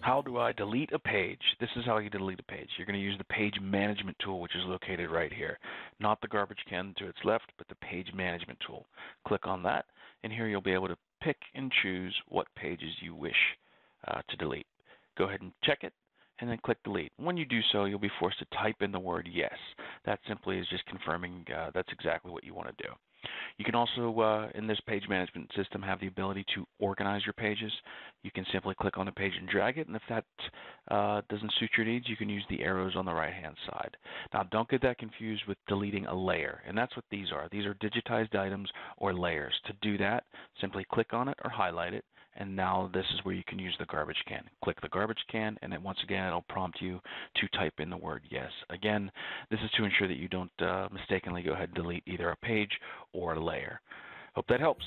How do I delete a page? This is how you delete a page. You're going to use the page management tool, which is located right here. Not the garbage can to its left, but the page management tool. Click on that, and here you'll be able to pick and choose what pages you wish uh, to delete. Go ahead and check it, and then click delete. When you do so, you'll be forced to type in the word yes. That simply is just confirming uh, that's exactly what you want to do. You can also, uh, in this page management system, have the ability to organize your pages. You can simply click on the page and drag it, and if that uh, doesn't suit your needs, you can use the arrows on the right-hand side. Now, don't get that confused with deleting a layer, and that's what these are. These are digitized items or layers. To do that, simply click on it or highlight it, and now this is where you can use the garbage can. Click the garbage can, and then once again, it'll prompt you to type in the word yes. Again, this is to ensure that you don't uh, mistakenly go ahead and delete either a page or a layer. Hope that helps.